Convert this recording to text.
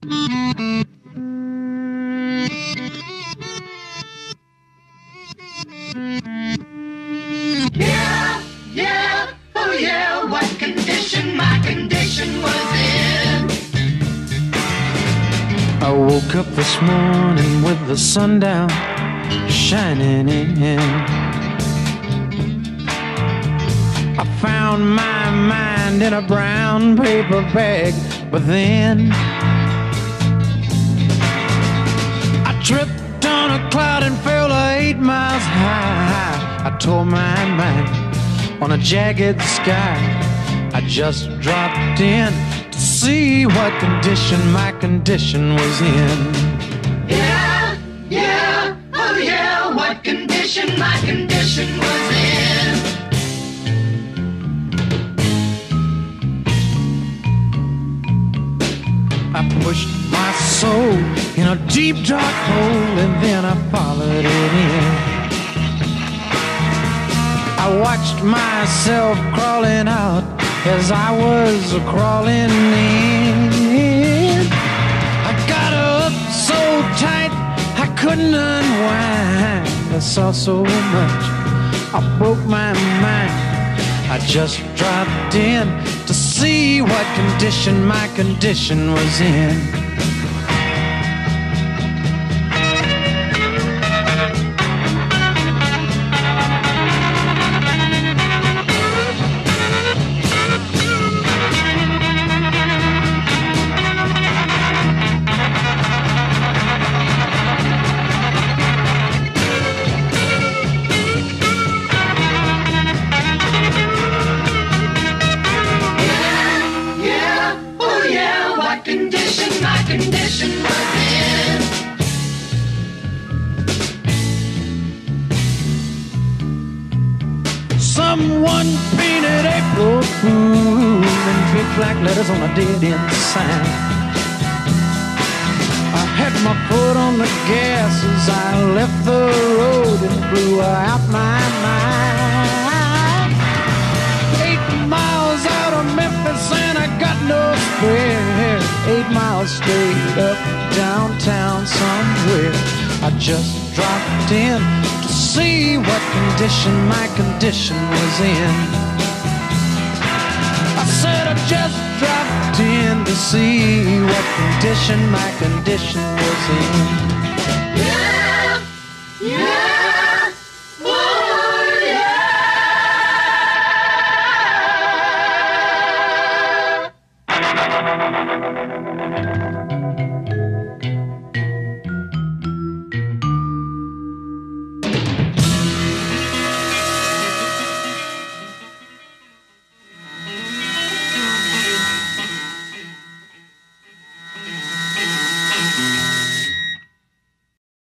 Yeah, yeah, oh yeah, what condition my condition was in. I woke up this morning with the sun down shining in. I found my mind in a brown paper bag, but then I tore my mind on a jagged sky. I just dropped in to see what condition my condition was in. Yeah, yeah, oh yeah, what condition my condition was in. I pushed my soul in a deep dark hole and then I followed it in. I watched myself crawling out as I was crawling in. I got up so tight I couldn't unwind. I saw so much, I broke my mind. I just dropped in to see what condition my condition was in. What condition my condition was in. Someone painted April Fool in big black letters on a dead end sign. I had my foot on the gas as I left the road and blew out my mind. Eight miles straight up downtown somewhere. I just dropped in to see what condition my condition was in. I said I just dropped in to see what condition my condition was in.